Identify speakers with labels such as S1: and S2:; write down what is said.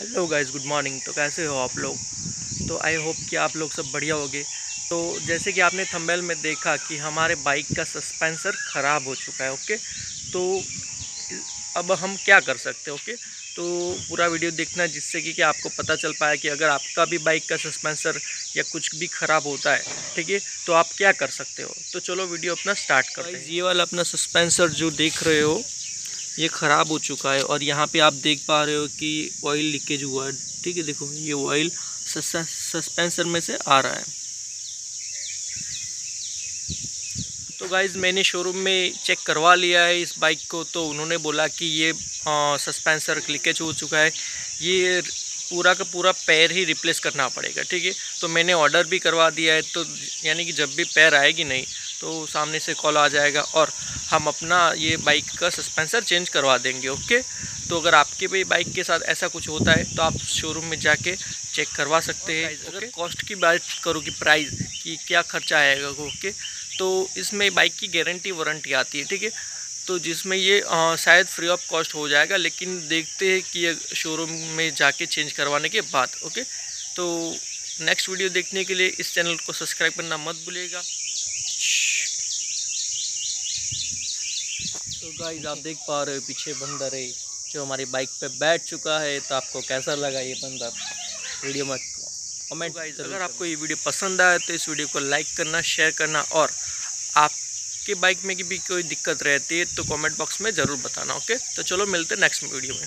S1: Hello guys good morning तो कैसे हो आप लोग? तो आई होप कि आप लोग सब बढ़िया होगे। तो जैसे कि आपने थंबनेल में देखा कि हमारे बाइक का सस्पेंसर ख़राब हो चुका है ओके तो अब हम क्या कर सकते हैं ओके तो पूरा वीडियो देखना जिससे कि, कि आपको पता चल पाया कि अगर आपका भी बाइक का सस्पेंसर या कुछ भी ख़राब होता है ठीक है? तो आप क्या कर सकते हो? तो चलो वीडियो अपना स्टार्ट करते हैं। ये वाला अपना सस्पेंसर जो देख रहे हो ये ख़राब हो चुका है और यहाँ पे आप देख पा रहे हो कि ऑयल लीकेज हुआ है। ठीक है, देखो, ये ऑयल सस्पेंसर में से आ रहा है। तो गाइज़ मैंने शोरूम में चेक करवा लिया है इस बाइक को। तो उन्होंने बोला कि ये सस्पेंसर लीकेज हो चुका है। ये पूरा का पूरा पैर ही रिप्लेस करना पड़ेगा ठीक है? तो मैंने ऑर्डर भी करवा दिया है तो यानी कि जब भी पैर आएगी नहीं तो सामने से कॉल आ जाएगा और हम अपना ये बाइक का सस्पेंसर चेंज करवा देंगे ओके तो अगर आपके भी बाइक के साथ ऐसा कुछ होता है तो आप शोरूम में जाके चेक करवा सकते हैं अगर कॉस्ट की बात करो कि प्राइस कि क्या खर्चा आएगा ओके तो इसमें बाइक की गारंटी वारंटी आती है ठीक है? तो जिसमें ये आ, शायद फ्री ऑफ़ कॉस्ट हो जाएगा लेकिन देखते हैं कि शोरूम में जाके चेंज करवाने के बाद ओके तो नेक्स्ट वीडियो देखने के लिए इस चैनल को सब्सक्राइब करना मत भूलिएगा। तो गाइज़ आप देख पा रहे हो पीछे बंदर है जो हमारी बाइक पे बैठ चुका है तो आपको कैसा लगा ये बंदर? वीडियो में कमेंट गाइज़ अगर आपको ये वीडियो पसंद आया तो इस वीडियो को लाइक करना शेयर करना और आपके बाइक में भी कोई दिक्कत रहती है तो कमेंट बॉक्स में ज़रूर बताना ओके तो चलो मिलते हैं नेक्स्ट वीडियो में।